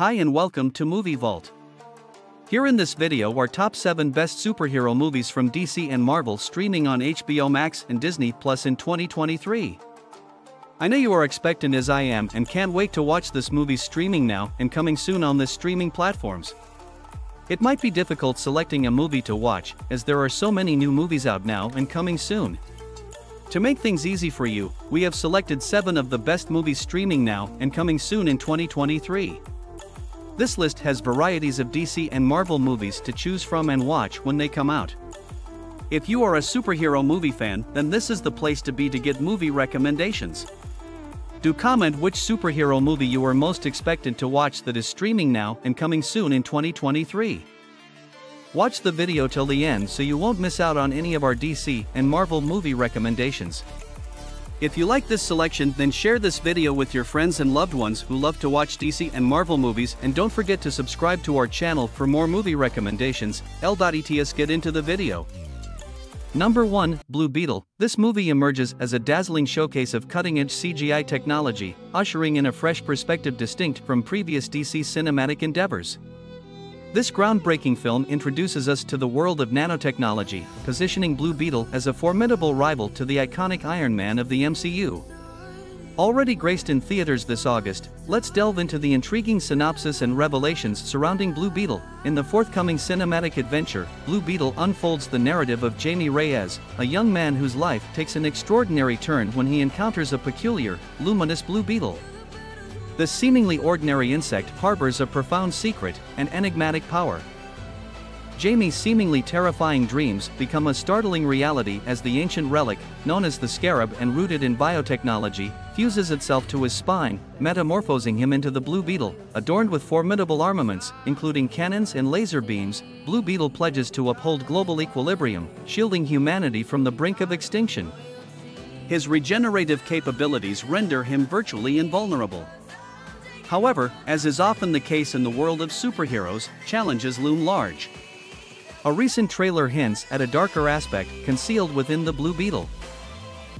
Hi and welcome to Movie Vault. Here in this video are top 7 best superhero movies from DC and Marvel streaming on HBO Max and Disney Plus in 2023. I know you are expectant as I am and can't wait to watch this movie streaming now and coming soon on this streaming platforms. It might be difficult selecting a movie to watch as there are so many new movies out now and coming soon. To make things easy for you, we have selected 7 of the best movies streaming now and coming soon in 2023. This list has varieties of DC and Marvel movies to choose from and watch when they come out. If you are a superhero movie fan, then this is the place to be to get movie recommendations. Do comment which superhero movie you are most expected to watch that is streaming now and coming soon in 2023. Watch the video till the end so you won't miss out on any of our DC and Marvel movie recommendations. If you like this selection then share this video with your friends and loved ones who love to watch DC and Marvel movies and don't forget to subscribe to our channel for more movie recommendations, L.ETS get into the video. Number 1, Blue Beetle. This movie emerges as a dazzling showcase of cutting-edge CGI technology, ushering in a fresh perspective distinct from previous DC cinematic endeavors. This groundbreaking film introduces us to the world of nanotechnology, positioning Blue Beetle as a formidable rival to the iconic Iron Man of the MCU. Already graced in theaters this August, let's delve into the intriguing synopsis and revelations surrounding Blue Beetle. In the forthcoming cinematic adventure, Blue Beetle unfolds the narrative of Jamie Reyes, a young man whose life takes an extraordinary turn when he encounters a peculiar, luminous Blue Beetle. This seemingly ordinary insect harbors a profound secret and enigmatic power. Jamie's seemingly terrifying dreams become a startling reality as the ancient relic, known as the scarab and rooted in biotechnology, fuses itself to his spine, metamorphosing him into the Blue Beetle. Adorned with formidable armaments, including cannons and laser beams, Blue Beetle pledges to uphold global equilibrium, shielding humanity from the brink of extinction. His regenerative capabilities render him virtually invulnerable. However, as is often the case in the world of superheroes, challenges loom large. A recent trailer hints at a darker aspect concealed within the Blue Beetle.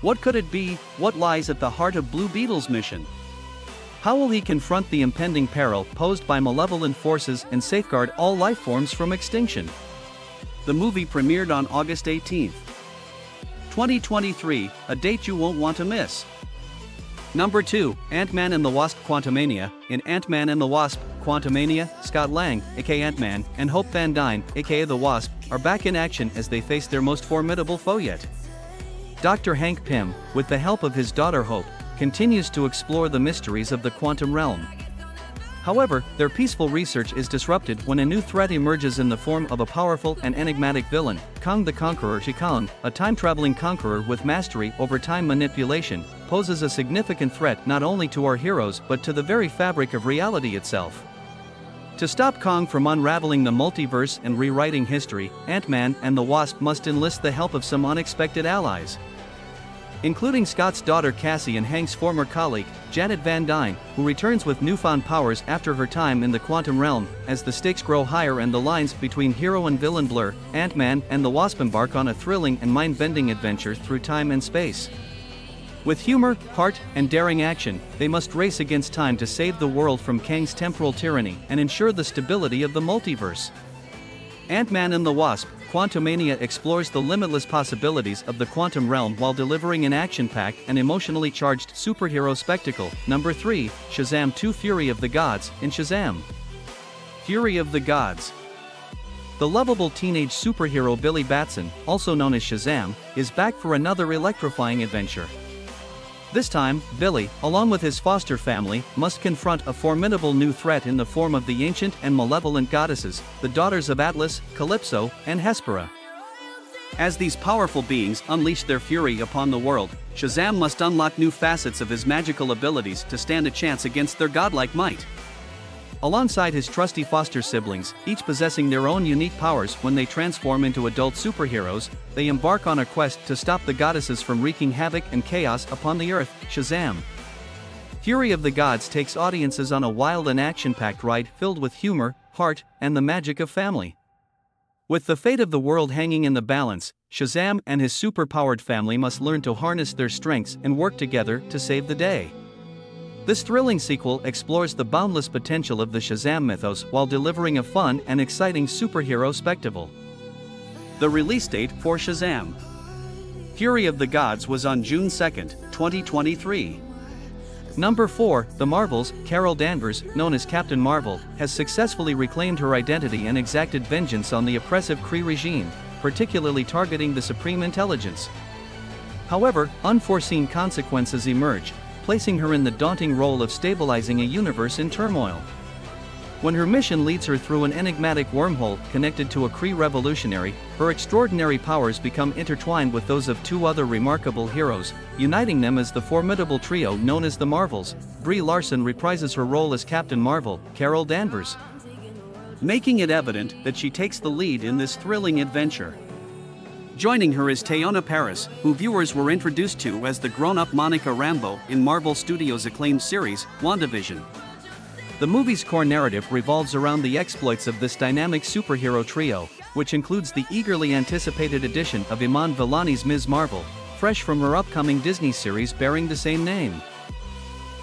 What could it be? What lies at the heart of Blue Beetle's mission? How will he confront the impending peril posed by malevolent forces and safeguard all life forms from extinction? The movie premiered on August 18, 2023, a date you won't want to miss. Number 2, Ant-Man and the Wasp Quantumania. In Ant-Man and the Wasp, Quantumania, Scott Lang, aka Ant-Man, and Hope Van Dyne, aka the Wasp, are back in action as they face their most formidable foe yet. Dr. Hank Pym, with the help of his daughter Hope, continues to explore the mysteries of the quantum realm. However, their peaceful research is disrupted when a new threat emerges in the form of a powerful and enigmatic villain, Kang the Conqueror Shikang, a time-traveling conqueror with mastery over time manipulation, poses a significant threat not only to our heroes but to the very fabric of reality itself. To stop Kang from unraveling the multiverse and rewriting history, Ant-Man and the Wasp must enlist the help of some unexpected allies including Scott's daughter Cassie and Hank's former colleague, Janet Van Dyne, who returns with newfound powers after her time in the quantum realm. As the stakes grow higher and the lines between hero and villain blur, Ant-Man and the Wasp embark on a thrilling and mind-bending adventure through time and space. With humor, heart, and daring action, they must race against time to save the world from Kang's temporal tyranny and ensure the stability of the multiverse. Ant-Man and the Wasp, Quantumania explores the limitless possibilities of the quantum realm while delivering an action-packed and emotionally charged superhero spectacle. Number 3, Shazam 2 Fury of the Gods, in Shazam. Fury of the Gods. The lovable teenage superhero Billy Batson, also known as Shazam, is back for another electrifying adventure. This time, Billy, along with his foster family, must confront a formidable new threat in the form of the ancient and malevolent goddesses, the daughters of Atlas, Calypso, and Hespera. As these powerful beings unleash their fury upon the world, Shazam must unlock new facets of his magical abilities to stand a chance against their godlike might. Alongside his trusty foster siblings, each possessing their own unique powers when they transform into adult superheroes, they embark on a quest to stop the goddesses from wreaking havoc and chaos upon the earth, Shazam. Fury of the Gods takes audiences on a wild and action-packed ride filled with humor, heart, and the magic of family. With the fate of the world hanging in the balance, Shazam and his superpowered family must learn to harness their strengths and work together to save the day. This thrilling sequel explores the boundless potential of the Shazam mythos while delivering a fun and exciting superhero spectacle. The release date for Shazam Fury of the Gods was on June 2, 2023. Number 4, The Marvels, Carol Danvers, known as Captain Marvel, has successfully reclaimed her identity and exacted vengeance on the oppressive Kree regime, particularly targeting the Supreme Intelligence. However, unforeseen consequences emerge, placing her in the daunting role of stabilizing a universe in turmoil. When her mission leads her through an enigmatic wormhole connected to a Kree revolutionary, her extraordinary powers become intertwined with those of two other remarkable heroes, uniting them as the formidable trio known as the Marvels. Brie Larson reprises her role as Captain Marvel, Carol Danvers, making it evident that she takes the lead in this thrilling adventure. Joining her is Teyonah Parris, who viewers were introduced to as the grown-up Monica Rambeau in Marvel Studios' acclaimed series, WandaVision. The movie's core narrative revolves around the exploits of this dynamic superhero trio, which includes the eagerly anticipated addition of Iman Vellani's Ms. Marvel, fresh from her upcoming Disney series bearing the same name.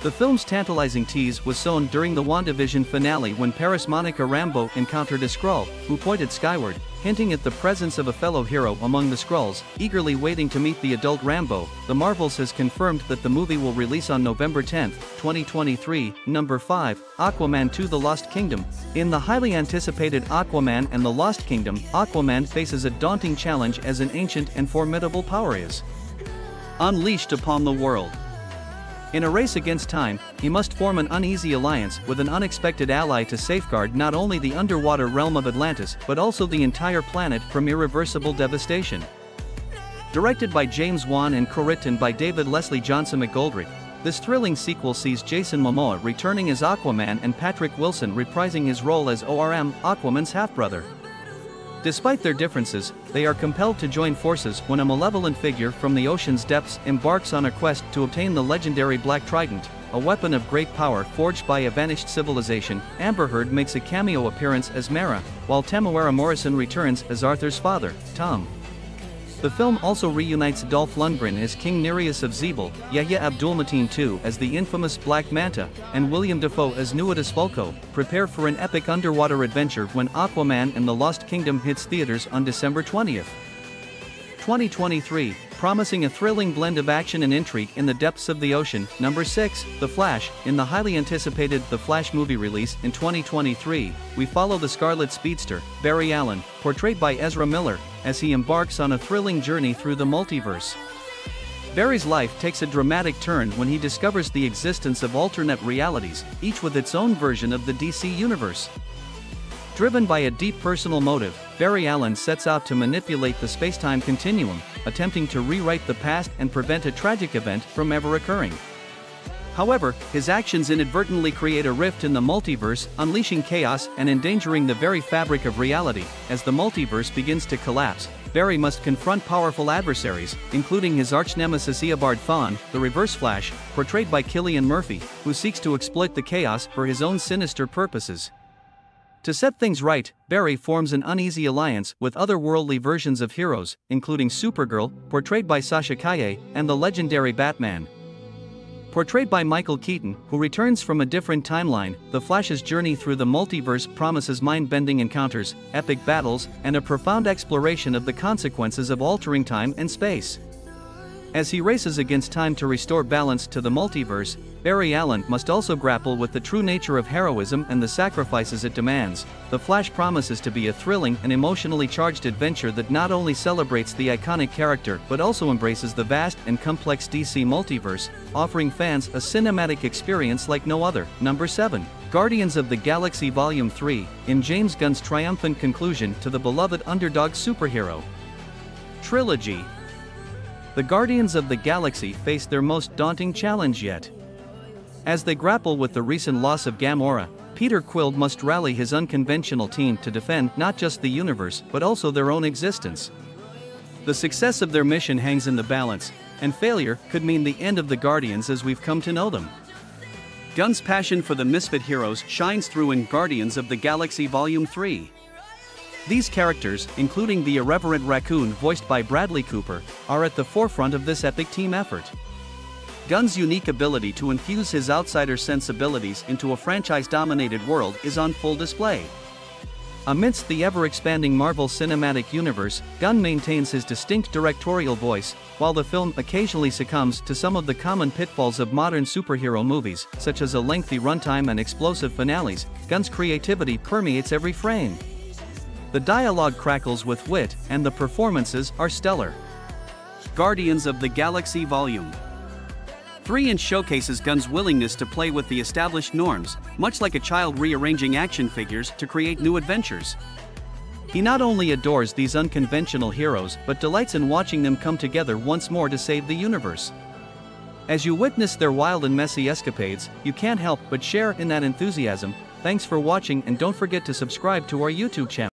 The film's tantalizing tease was sown during the WandaVision finale when Parris Monica Rambeau encountered a Skrull, who pointed skyward, hinting at the presence of a fellow hero among the Skrulls, eagerly waiting to meet the adult Rambeau. The Marvels has confirmed that the movie will release on November 10, 2023. Number 5, Aquaman 2 The Lost Kingdom. In the highly anticipated Aquaman and the Lost Kingdom, Aquaman faces a daunting challenge as an ancient and formidable power is unleashed upon the world. In a race against time, he must form an uneasy alliance with an unexpected ally to safeguard not only the underwater realm of Atlantis but also the entire planet from irreversible devastation. Directed by James Wan and co-written by David Leslie Johnson McGoldrick, this thrilling sequel sees Jason Momoa returning as Aquaman and Patrick Wilson reprising his role as Orm, Aquaman's half-brother. Despite their differences, they are compelled to join forces when a malevolent figure from the ocean's depths embarks on a quest to obtain the legendary Black Trident, a weapon of great power forged by a vanished civilization. Amber Heard makes a cameo appearance as Mera, while Temuera Morrison returns as Arthur's father, Tom. The film also reunites Dolph Lundgren as King Nereus of Xebel, Yahya Abdul-Mateen II as the infamous Black Manta, and Willem Dafoe as Nuidis Vulko. Prepare for an epic underwater adventure when Aquaman and the Lost Kingdom hits theaters on December 20th. 2023, promising a thrilling blend of action and intrigue in the depths of the ocean. Number 6, The Flash. In the highly anticipated The Flash movie release in 2023, we follow the Scarlet Speedster, Barry Allen, portrayed by Ezra Miller, as he embarks on a thrilling journey through the multiverse. Barry's life takes a dramatic turn when he discovers the existence of alternate realities, each with its own version of the DC universe. Driven by a deep personal motive, Barry Allen sets out to manipulate the spacetime continuum, attempting to rewrite the past and prevent a tragic event from ever occurring. However, his actions inadvertently create a rift in the multiverse, unleashing chaos and endangering the very fabric of reality. As the multiverse begins to collapse, Barry must confront powerful adversaries, including his arch-nemesis Eobard Thawne, the Reverse Flash, portrayed by Cillian Murphy, who seeks to exploit the chaos for his own sinister purposes. To set things right, Barry forms an uneasy alliance with otherworldly versions of heroes, including Supergirl, portrayed by Sasha Calle, and the legendary Batman. Portrayed by Michael Keaton, who returns from a different timeline, The Flash's journey through the multiverse promises mind-bending encounters, epic battles, and a profound exploration of the consequences of altering time and space. As he races against time to restore balance to the multiverse, Barry Allen must also grapple with the true nature of heroism and the sacrifices it demands. The Flash promises to be a thrilling and emotionally charged adventure that not only celebrates the iconic character but also embraces the vast and complex DC multiverse, offering fans a cinematic experience like no other. Number 7. Guardians of the Galaxy Volume 3, in James Gunn's triumphant conclusion to the beloved underdog superhero trilogy the Guardians of the Galaxy face their most daunting challenge yet. As they grapple with the recent loss of Gamora, Peter Quill must rally his unconventional team to defend not just the universe but also their own existence. The success of their mission hangs in the balance, and failure could mean the end of the Guardians as we've come to know them. Gunn's passion for the misfit heroes shines through in Guardians of the Galaxy Volume 3. These characters, including the irreverent raccoon voiced by Bradley Cooper, are at the forefront of this epic team effort. Gunn's unique ability to infuse his outsider sensibilities into a franchise dominated world is on full display. Amidst the ever expanding Marvel Cinematic Universe, Gunn maintains his distinct directorial voice, while the film occasionally succumbs to some of the common pitfalls of modern superhero movies, such as a lengthy runtime and explosive finales. Gunn's creativity permeates every frame. The dialogue crackles with wit, and the performances are stellar. Guardians of the Galaxy Volume 3 inch showcases Gunn's willingness to play with the established norms, much like a child rearranging action figures to create new adventures. He not only adores these unconventional heroes but delights in watching them come together once more to save the universe. As you witness their wild and messy escapades, you can't help but share in that enthusiasm. Thanks for watching and don't forget to subscribe to our YouTube channel.